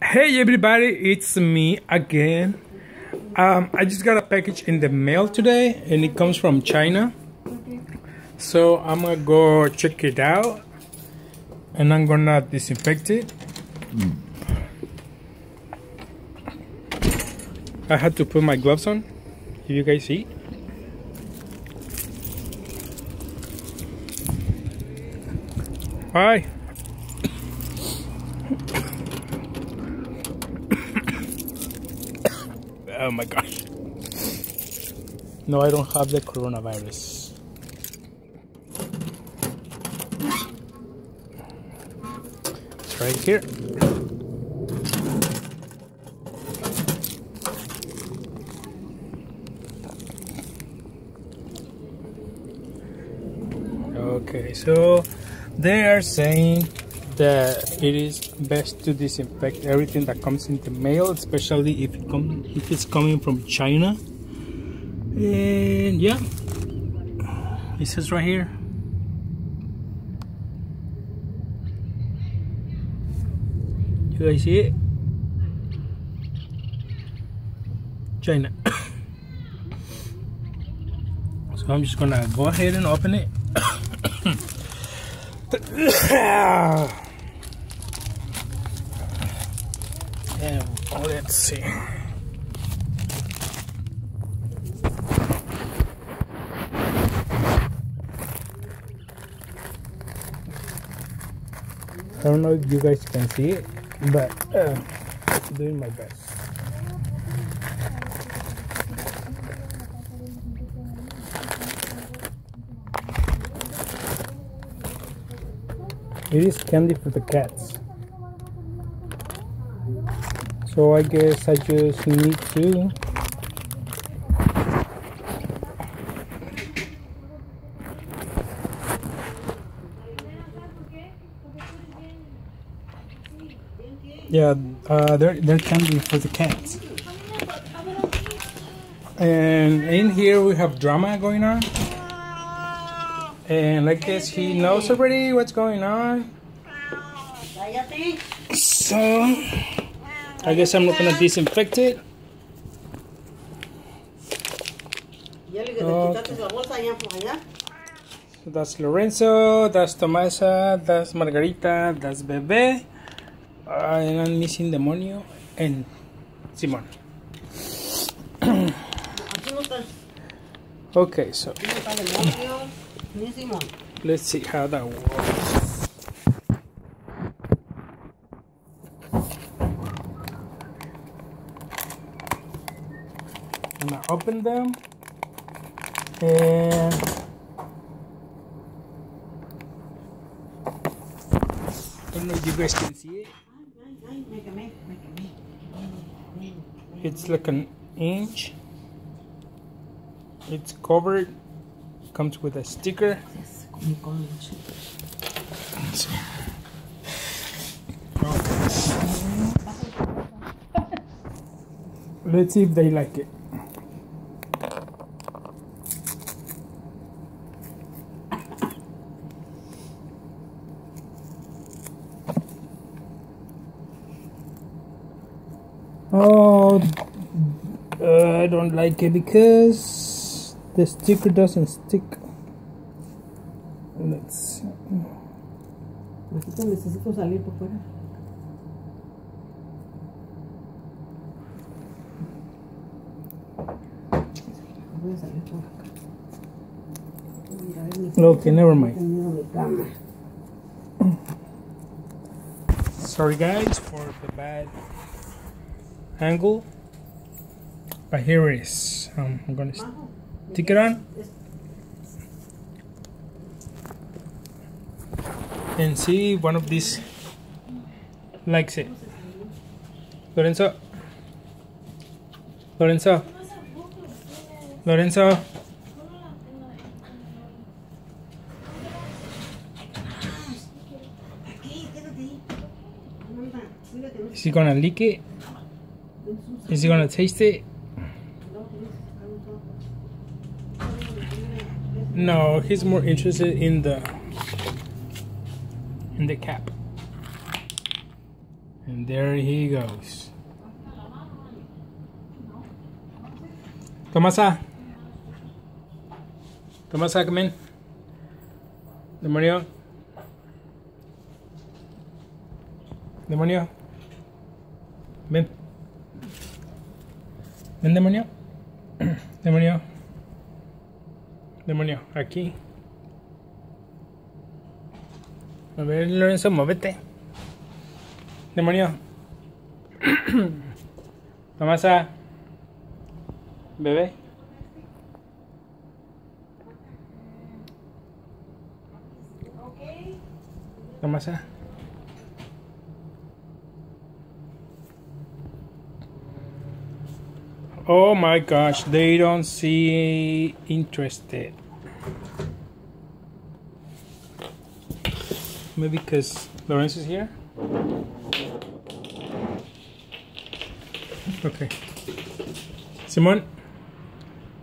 Hey everybody, it's me again. Um, I just got a package in the mail today and it comes from China. So I'm gonna go check it out and I'm gonna disinfect it. I had to put my gloves on. If you guys see. Hi. Oh my gosh. No, I don't have the coronavirus. It's right here. Okay, so they are saying that it is best to disinfect everything that comes in the mail, especially if it come, if it's coming from China. And yeah, it says right here. You guys see it? China. so I'm just gonna go ahead and open it. And let's see. I don't know if you guys can see it, but uh, I'm doing my best. It is candy for the cats. So I guess I just need to Yeah, uh, they're, they're candy for the cats. And in here we have drama going on. And I guess he knows already what's going on. So, I guess I'm not gonna disinfect it. Okay. So that's Lorenzo, that's Tomasa, that's Margarita, that's Bebe. Uh, and I'm missing Demonio and Simon. okay, so let's see how that works. I'm gonna open them and I don't know if you guys can see it. It's like an inch. It's covered. Comes with a sticker. Let's. See if they like it. Don't like it because the sticker doesn't stick. Let's. Necesito, necesito salir por fuera. Voy a salir por acá. Mira, a ver, mi Okay, never mind. tenido mi cama. Sorry, guys, for the bad angle. But here it is. Um, I'm gonna stick it on and see one of these likes it. Lorenzo. Lorenzo. Lorenzo. Is he gonna lick it? Is he gonna taste it? No, he's more interested in the in the cap. And there he goes. Tomasa. Tomasa, come in. Demonio. Demonio. Ven. Ven, demonio. Demonio. Demonio, aquí. A ver, Lorenzo, muévete. Demonio. Tomasa. Bebé. Tomasa. Oh my gosh, they don't see interested. Maybe because Lawrence is here? Okay. Simon?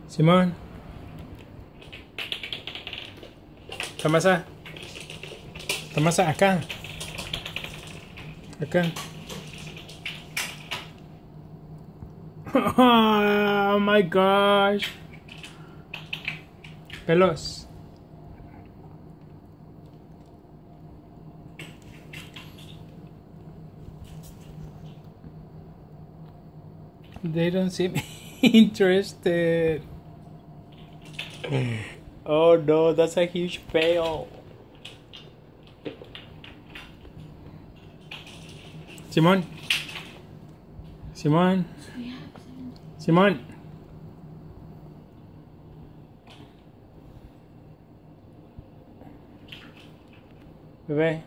Simon? Tomasa? Tomasa, acá. Acá. oh my gosh. Pelos. They don't seem interested. oh no, that's a huge fail. Simon? Simon? Simon? Bebé.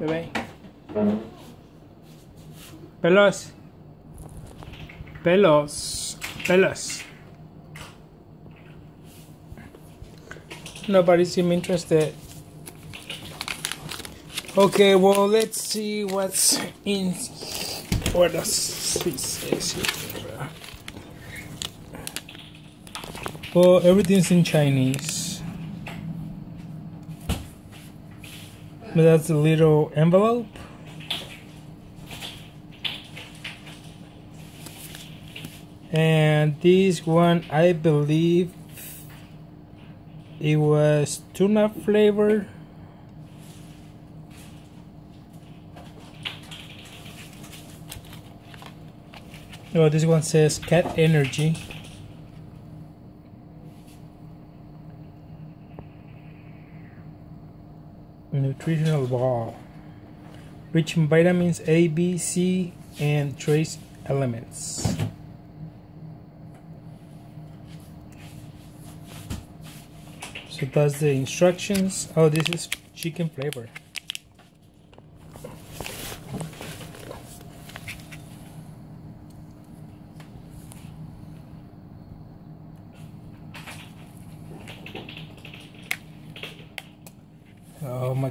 Bebé. Pelos. Pelos. Pelos. Nobody seem interested. Okay, well, let's see what's in. What does it says here? Well, everything's in Chinese. But that's a little envelope. And this one, I believe it was tuna flavor. Oh, this one says cat energy. Nutritional bar. Rich in vitamins A, B, C, and trace elements. So that's the instructions. Oh, this is chicken flavor.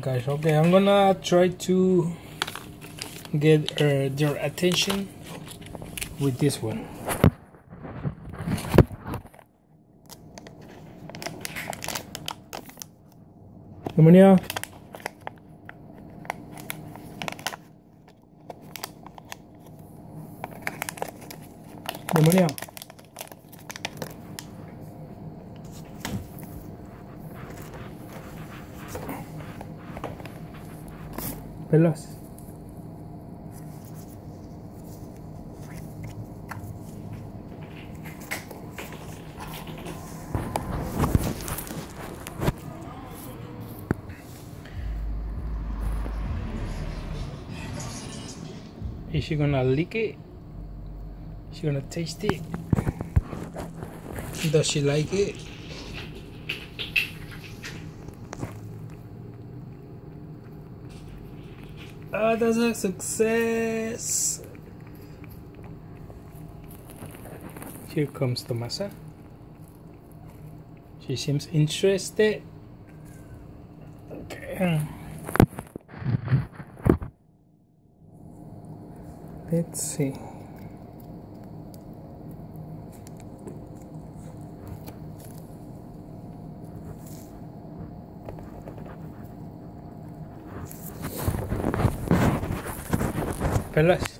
Gosh. Okay, I'm gonna try to get uh, their attention with this one. Demonio. Demonio. Is she gonna lick it? Is she gonna taste it? Does she like it? Oh, that's a success! Here comes Tomasa. She seems interested. Okay. Let's see. Fellas.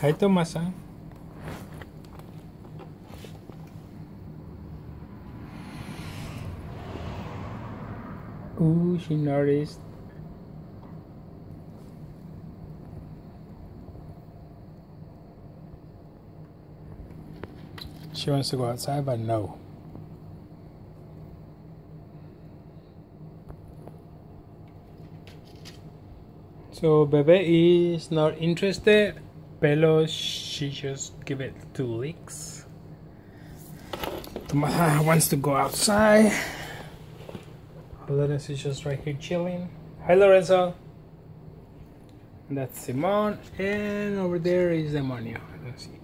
Hi, Tomasa. Ooh, she noticed. She wants to go outside, but no. So Bebe is not interested. Pelo, she just give it two licks. Tomasa wants to go outside. Lorenzo is just right here chilling. Hi Lorenzo. That's Simon, and over there is Demonio. Let's see.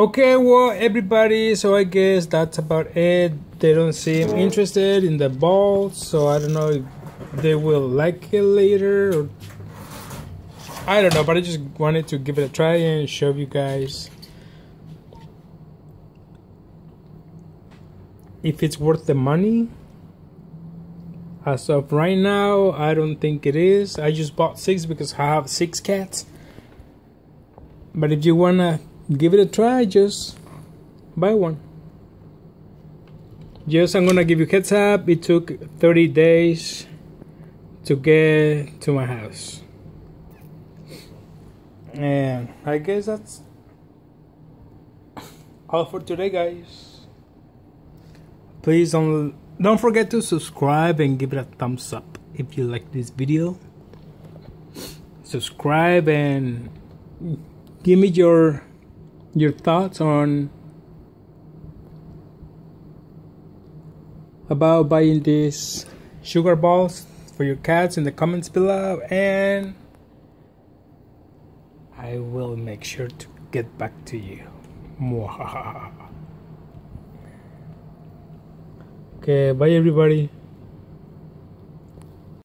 Okay, well, everybody, so I guess that's about it. They don't seem interested in the ball, so I don't know if they will like it later or I don't know, but I just wanted to give it a try and show you guys if it's worth the money. As of right now, I don't think it is. I just bought six because I have six cats. But if you wanna give it a try, just buy one. Just I'm gonna give you heads up. It took 30 days to get to my house. And I guess that's all for today, guys. Please don't don't forget to subscribe and give it a thumbs up if you like this video. Subscribe and give me your your thoughts on about buying these sugar balls for your cats in the comments below and I will make sure to get back to you. Okay, bye everybody.